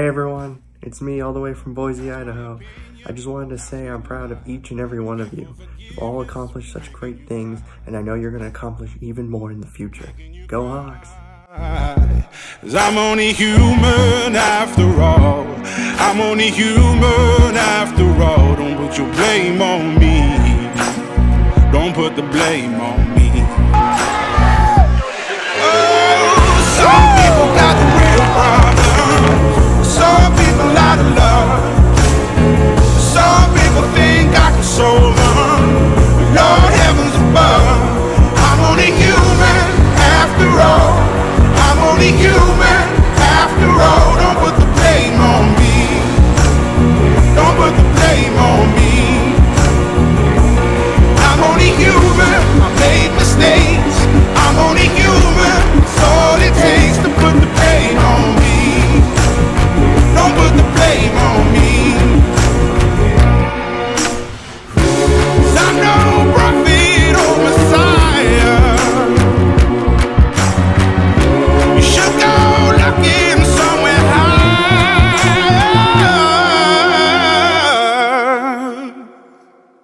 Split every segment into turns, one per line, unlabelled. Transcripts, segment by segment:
Hey everyone, it's me all the way from Boise, Idaho. I just wanted to say I'm proud of each and every one of you. You've all accomplished such great things, and I know you're going to accomplish even more in the future. Go Hawks!
I'm only human after all. I'm only human after all. Don't put your blame on me. Don't put the blame on me. People think I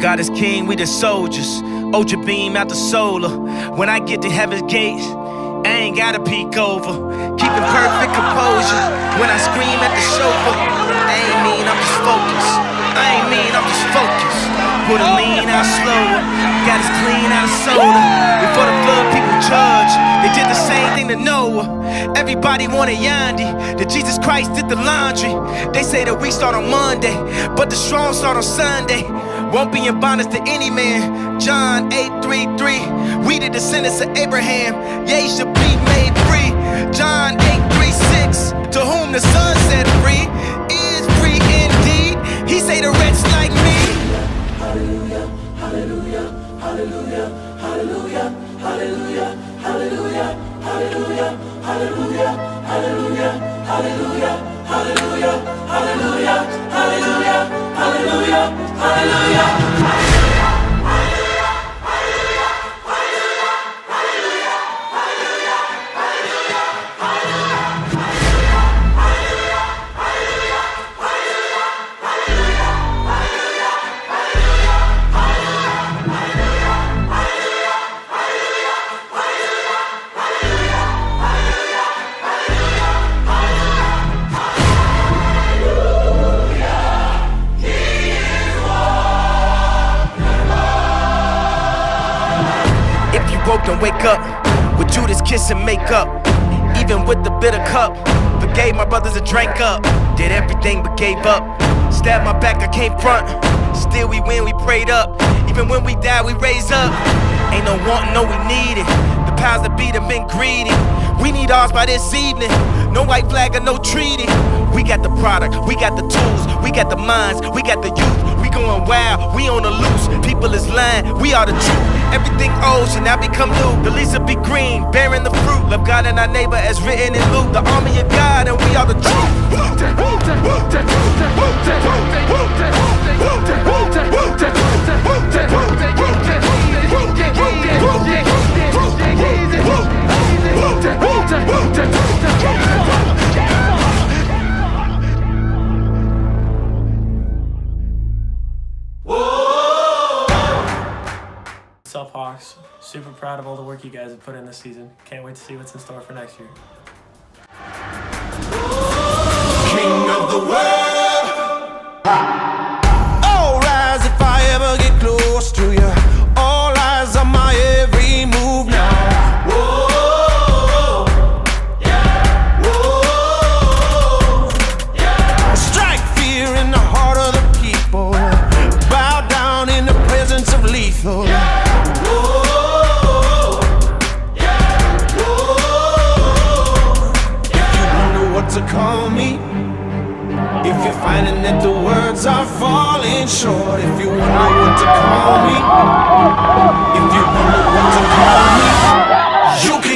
God is king, we the soldiers. Ultra beam out the solar. When I get to heaven's gates, I ain't gotta peek over. Keeping perfect composure. When I scream at the chauffeur, I ain't mean, I'm just focused. I ain't mean, I'm just focused. Put a lean out slower. Got us clean out of soda. Before the flood, people judge. They did the same thing to Noah. Everybody wanted Yandhi. That Jesus Christ did the laundry. They say that we start on Monday, but the strong start on Sunday. Won't be bondage to any man. John 8:33. We the descendants of Abraham. Ye should be made free. John 8:36. To whom the Son set free is free indeed. He say the wretch like me. If you woke, wake up with Judas kiss and make up. Even with the bitter cup, forgave my brothers and drank up. Did everything but gave up. Stabbed my back, I came front. Still we win, we prayed up. Even when we die, we raise up. Ain't no wanting, no we need it. The powers that be them been greedy. We need ours by this evening. No white flag or no treaty. We got the product, we got the tools, we got the minds, we got the youth. We going wild, we on the loose. People is lying, we are the truth. Everything old should now become new. The leaves will be green, bearing the fruit. Love God and our neighbor as written in Luke. The army of God, and we are the
Sup super proud of all the work you guys have put in this season. Can't wait to see what's in store for next year.
king of the world. All me. If you're finding that the words are falling short, if you wonder what to call me, if you wonder what to call me, you can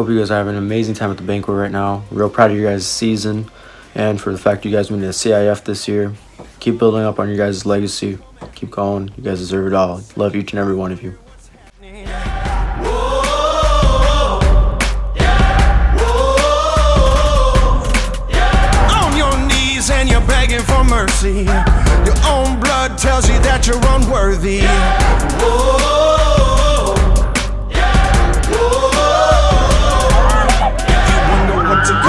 Hope you guys are having an amazing time at the banquet right now. Real proud of you guys' season and for the fact you guys to the CIF this year. Keep building up on your guys' legacy. Keep going. You guys deserve it all. Love each and every one of you.
for mercy. Your own blood tells you that you're unworthy. Whoa,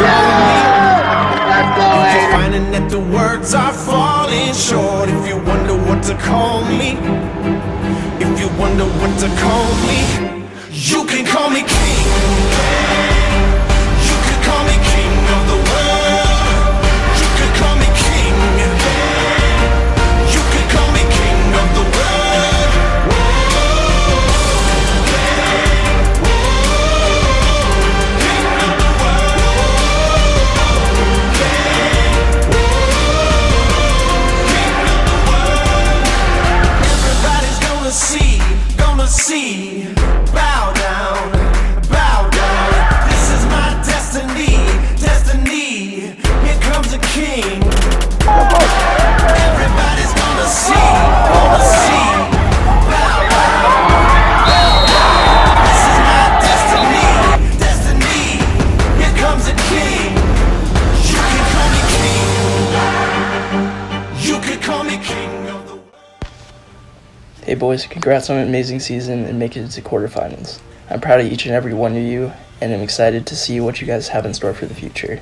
what to call me, if you're finding that the words are falling short, if you wonder what to call me, if you wonder what to call me, you can call me king.
Hey boys, congrats on an amazing season and making it to quarterfinals. I'm proud of each and every one of you, and I'm excited to see what you guys have in store for the future.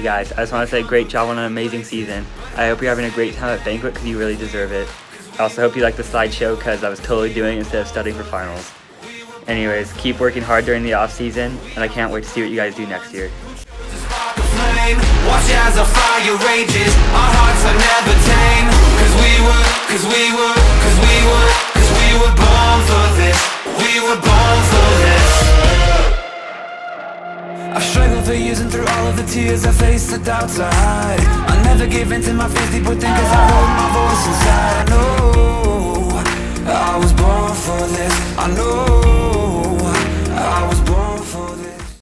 Hey guys, I just want to say great job on an amazing season. I hope you're having a great time at Banquet because you really deserve it. I also hope you like the slideshow because I was totally doing it instead of studying for finals. Anyways, keep working hard during the off season, and I can't wait to see what you guys do next year.
Watch as fire rages Our hearts are never tame Cause we were, cause we were, cause we were tears, I face the doubts I hide. I never give in to my fears, people think as I hold my voice inside. I know, I was born for this, I know